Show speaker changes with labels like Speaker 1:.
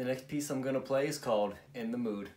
Speaker 1: The next piece I'm gonna play is called In the Mood.